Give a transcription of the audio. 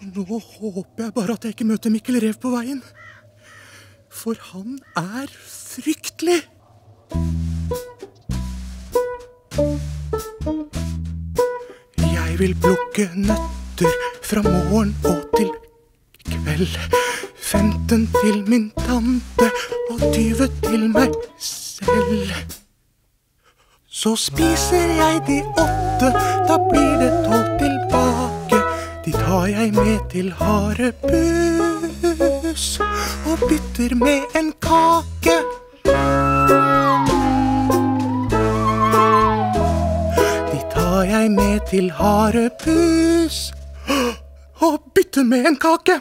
Nå håper jeg bare at jeg ikke møter Mikkel Rev på veien. For han er fryktelig. Jeg vil plukke nøtter fra morgen og til kveld. 15 til min tante og 20 til meg selv. Så spiser jeg de åtte, De tar jeg med til Harebus og bytter med en kake. De tar jeg med til Harebus og bytter med en kake.